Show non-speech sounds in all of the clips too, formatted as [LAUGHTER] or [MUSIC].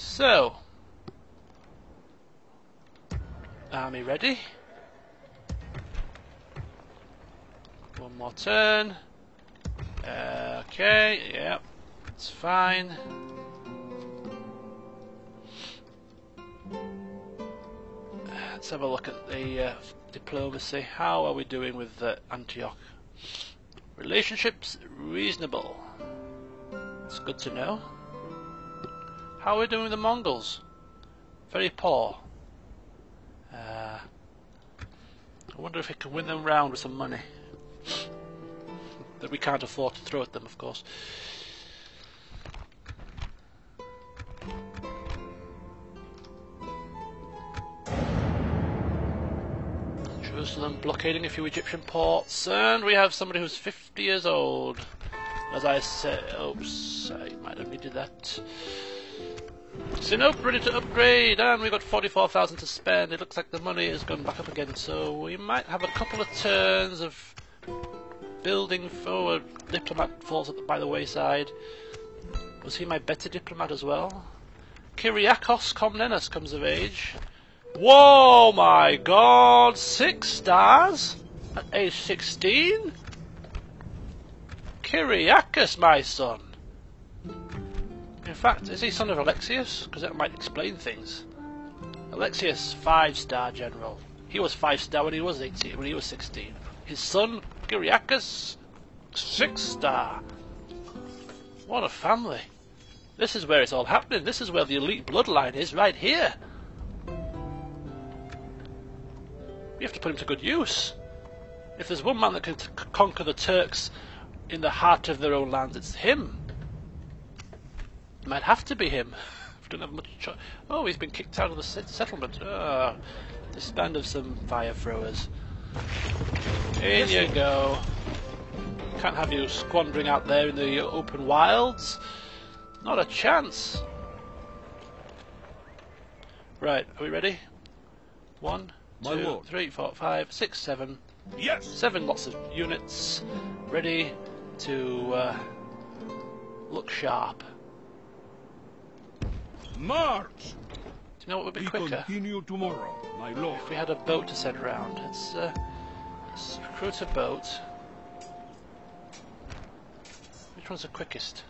So, army ready. One more turn. Okay, yep, it's fine. Let's have a look at the uh, diplomacy. How are we doing with uh, Antioch? Relationships reasonable. It's good to know. How are we doing with the Mongols? Very poor. Uh, I wonder if we can win them round with some money. that we can't afford to throw at them, of course. Jerusalem blockading a few Egyptian ports, and we have somebody who's 50 years old. As I said, oops, I might have needed that. Sinope ready to upgrade, and we've got 44,000 to spend. It looks like the money has gone back up again, so we might have a couple of turns of building for a diplomat falls by the wayside. Was he my better diplomat as well? Kyriakos Komnenos comes of age. Whoa, my god! Six stars? At age 16? Kyriakos, my son! Fact, is he son of Alexius? Because that might explain things. Alexius, five star general. He was five star when he was 18, when he was 16. His son, Kyriakos, six star. What a family. This is where it's all happening. This is where the elite bloodline is, right here. We have to put him to good use. If there's one man that can conquer the Turks in the heart of their own lands, it's him. It might have to be him. We [LAUGHS] don't have much choice. Oh, he's been kicked out of the settlement. Oh, disband of some fire throwers. In you go. Can't have you squandering out there in the open wilds. Not a chance. Right, are we ready? One, My two, lord. three, four, five, six, seven. Yes! Seven lots of units ready to uh, look sharp. March! Do you know what would be We quicker? continue tomorrow, my lord. If we had a boat to send round. Let's, uh, let's recruit a boat. Which one's the quickest?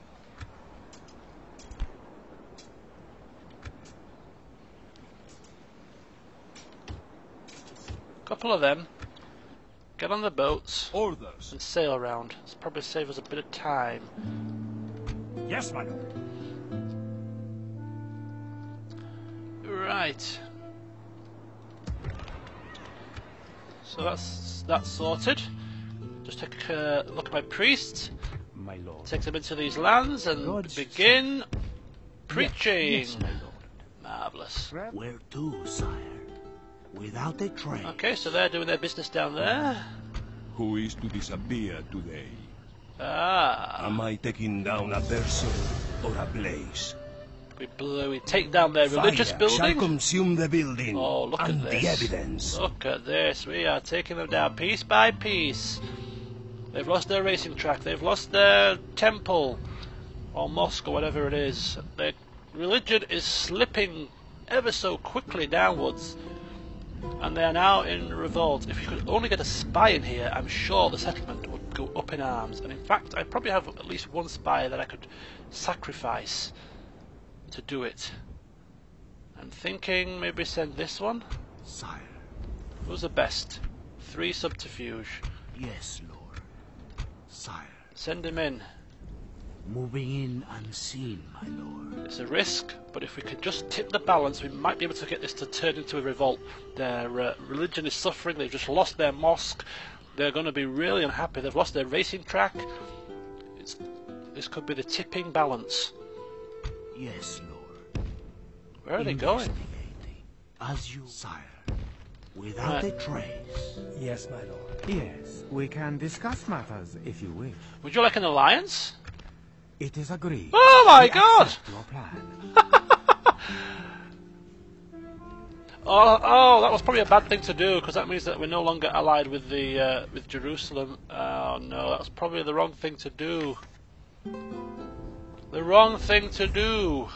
Couple of them. Get on the boats Orders. and sail around. It's probably save us a bit of time. Yes, my lord. Right. So that's that's sorted. Just take a look at my priest. My lord. Take them into these lands and God's begin preaching. Yes, my lord. Marvelous. Where to, sire? Without a train. Okay, so they're doing their business down there. Who is to disappear today? Ah, Am I taking down a person or a place? We blew. We take down their religious Fire shall building. consume the building Oh, look and at the this. evidence. Look at this. We are taking them down piece by piece. They've lost their racing track. They've lost their temple or mosque or whatever it is. Their religion is slipping ever so quickly downwards. And they are now in revolt. If you could only get a spy in here, I'm sure the settlement would go up in arms. And in fact, I probably have at least one spy that I could sacrifice to do it. I'm thinking maybe send this one. Sire. Who's the best? Three subterfuge. Yes, Lord. Sire. Send him in. Moving in unseen, my lord. It's a risk, but if we could just tip the balance, we might be able to get this to turn into a revolt. Their uh, religion is suffering. They've just lost their mosque. They're going to be really unhappy. They've lost their racing track. It's, this could be the tipping balance. Yes, Lord. Where are they going? As you, sire. Without Right. a trace. Yes, my lord. Yes, we can discuss matters if you wish. Would you like an alliance? It is agreed. Oh my We god! Your plan. [LAUGHS] Oh, oh, that was probably a bad thing to do because that means that we're no longer allied with the uh, with Jerusalem. Oh no, that was probably the wrong thing to do. The wrong thing to do.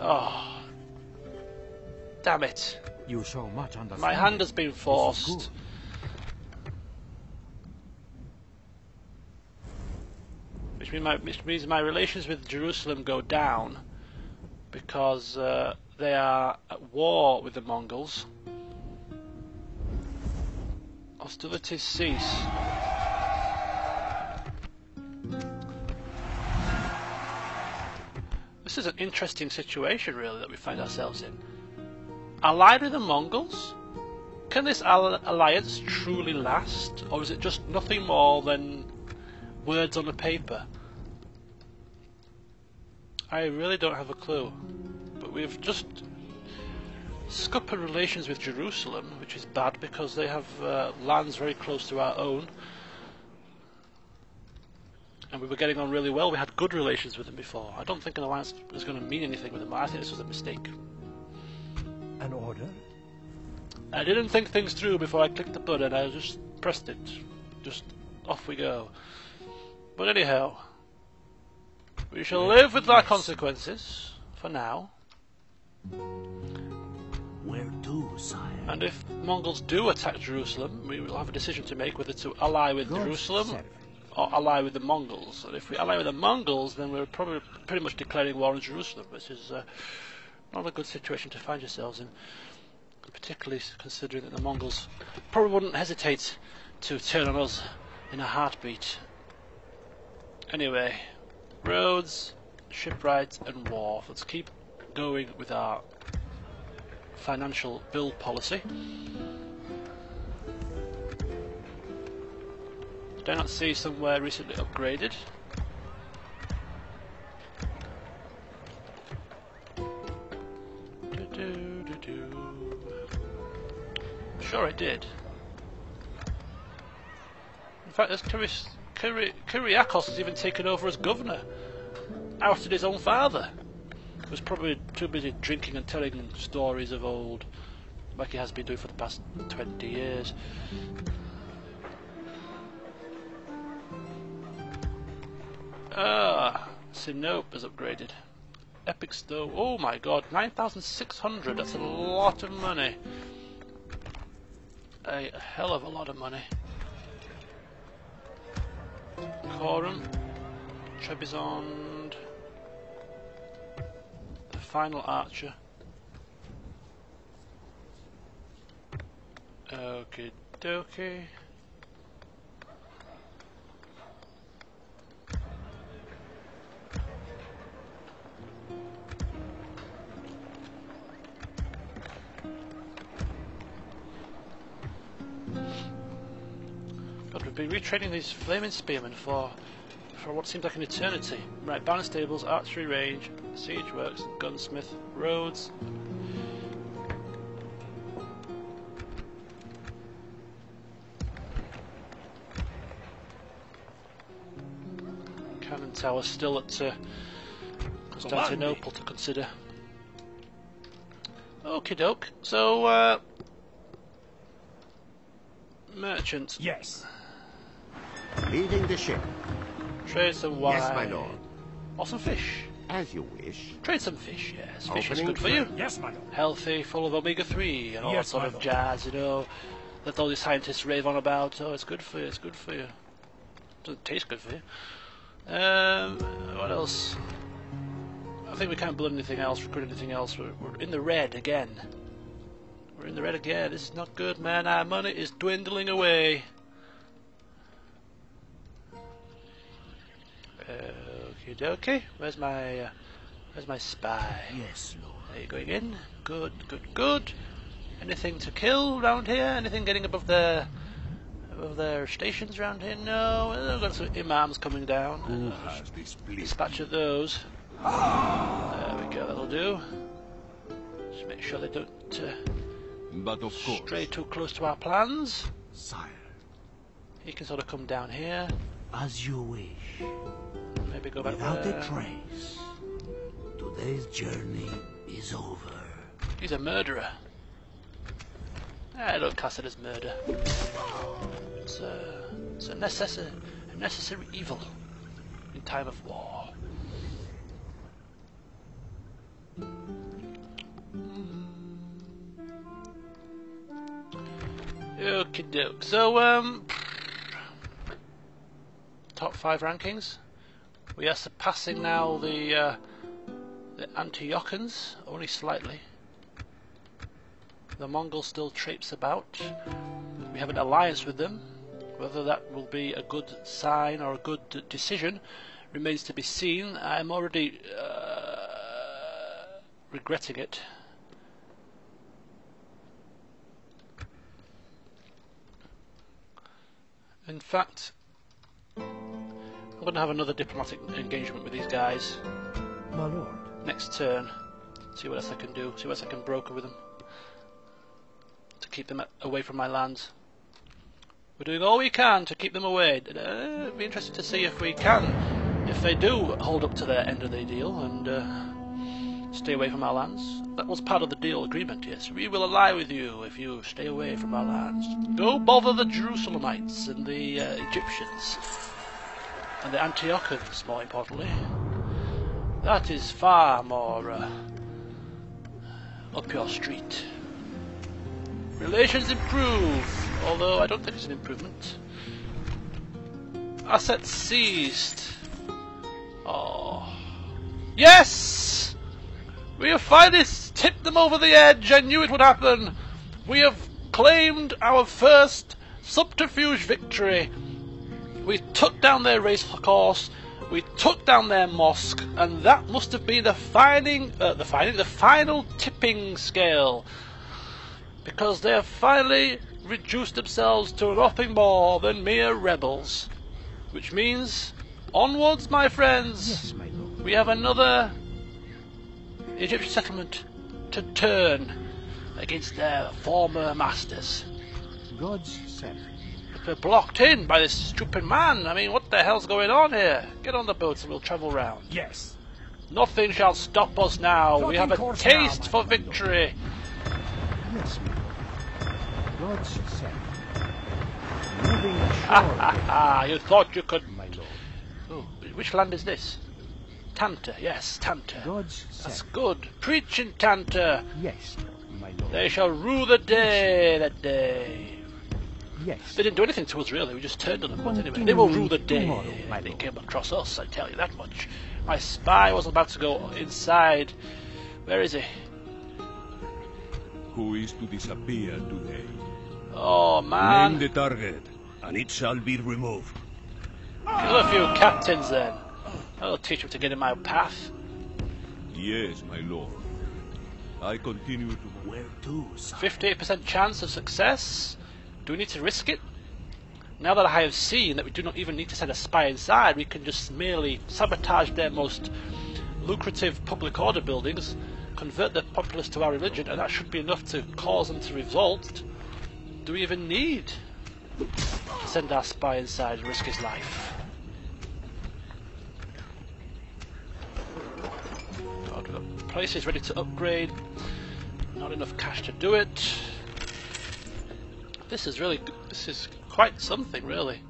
Oh. Damn it. You so much understand. My hand has been forced. Which, my, which means my relations with Jerusalem go down because uh, they are at war with the Mongols. Hostilities cease. This is an interesting situation, really, that we find ourselves in. Allied with the Mongols? Can this al- alliance truly last, or is it just nothing more than words on a paper? I really don't have a clue. But we've just scuppered relations with Jerusalem, which is bad because they have uh, lands very close to our own. And we were getting on really well. We had good relations with them before. I don't think an alliance was going to mean anything with them. I think this was a mistake. An order? I didn't think things through before I clicked the button. I just pressed it. Just off we go. But anyhow, we shall live with our consequences for now. Where to, sire? And if Mongols do attack Jerusalem, we will have a decision to make whether to ally with Good Jerusalem or ally with the Mongols. And if we ally with the Mongols, then we're probably pretty much declaring war on Jerusalem, which is uh, not a good situation to find yourselves in. Particularly considering that the Mongols probably wouldn't hesitate to turn on us in a heartbeat. Anyway, roads, shipwrights, and wharf. Let's keep going with our financial build policy. Do not see somewhere recently upgraded? Do-do-do-do. Sure, I did. In fact, there's Kyri- Kyri- has even taken over as governor, ousted his own father was probably too busy drinking and telling stories of old, like he has been doing for the past 20 years. Ah, Sinope is upgraded. Epic stove. Oh my god, 9,600. That's a lot of money. A hell of a lot of money. Corum, Trebizond, final archer. Okay, dokie. Been retraining these flaming spearmen for for what seems like an eternity. Right, balance tables, archery range, siege works, gunsmith, roads. Cannon tower still at uh, Constantinople to consider. Okie doke. So, uh, merchant, Yes. Leaving the ship. trade some wine. Yes, my lord. Or some fish. As you wish. Trade some fish, yes. Fish is good for you. Yes, my lord. Healthy, full of omega 3 and all that sort of jazz, you know, that all these scientists rave on about. Oh, it's good for you, it's good for you. Doesn't taste good for you. Um, what else? I think we can't build anything else, recruit anything else. We're, we're in the red again. We're in the red again. This is not good, man. Our money is dwindling away. Okie dokie. Where's my, uh, where's my spy? Yes, lord. Are you going in? Good, good, good. Anything to kill round here? Anything getting above their above their stations round here? No. I've got some imams coming down. Who has displeased dispatch of those. There we go. That'll do. Just make sure they don't uh, But of course, stray too close to our plans. Sire, He can sort of come down here as you wish. Maybe go back Without there. a trace, today's journey is over. He's a murderer. Ah, I don't class it as murder. It's a, it's a, necessary, a necessary evil in time of war. Mm-hmm. Okay, doke. So, um, top five rankings. We are surpassing now the uh, the Antiochans only slightly. The Mongols still traipse about. We have an alliance with them. Whether that will be a good sign or a good decision remains to be seen. I'm already uh, regretting it. In fact, going to have another diplomatic engagement with these guys My lord. next turn. See what else I can do. See what else I can broker with them to keep them away from my lands. We're doing all we can to keep them away. Uh, it'd be interesting to see if we can, if they do hold up to their end of the deal and uh, stay away from our lands. That was part of the deal agreement. Yes, we will ally with you if you stay away from our lands. Go bother the Jerusalemites and the uh, Egyptians and the Antiochans, more importantly. That is far more uh, up your street. Relations improve, although I don't think it's an improvement. Assets seized. Oh. Yes! We have finally tipped them over the edge. I knew it would happen. We have claimed our first subterfuge victory. We took down their race course. We took down their mosque, and that must have been the finding, uh, the finding, the final tipping scale, because they have finally reduced themselves to nothing more than mere rebels, which means onwards, my friends. Yes, my lord. We have another Egyptian settlement to turn against their former masters. God's self. We're blocked in by this stupid man. I mean, what the hell's going on here? Get on the boats and we'll travel round. Yes. Nothing shall stop us now. We have a course now, taste for victory. Yes, my lord. God's self. Moving ashore, you thought you could. my lord. Oh, which land is this? Tanta, yes, Tanta. God's That's good. Preach in Tanta. Yes, my lord. They shall rule the day that day. Yes. They didn't do anything to us really, we just turned on them. But anyway, they will rule the day. Tomorrow, my They lord. came across us, I tell you that much. My spy was about to go inside. Where is he? Who is to disappear today? Oh man. Name the target, and it shall be removed. Kill a few captains then. I'll teach them to get in my path. Yes, my lord. I continue to. Where to, 58% chance of success? Do we need to risk it? Now that I have seen that we do not even need to send a spy inside, we can just merely sabotage their most lucrative public order buildings, convert the populace to our religion, and that should be enough to cause them to revolt. Do we even need to send our spy inside and risk his life? God, we've ready to upgrade. Not enough cash to do it. This is really, this is quite something, really.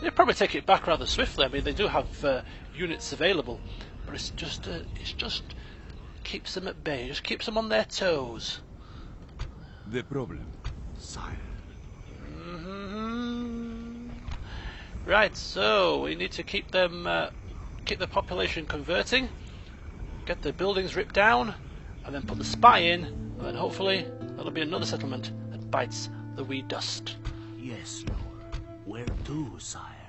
They'll probably take it back rather swiftly. I mean, they do have uh, units available, but it's just, uh, it's just keeps them at bay. Just keeps them on their toes. The problem. Sire. hmm Right, so we need to keep them, uh, keep the population converting, get the buildings ripped down, and then put the spy in, and then hopefully there'll be another settlement that bites the wee dust. Yes, lord. Where to, sire?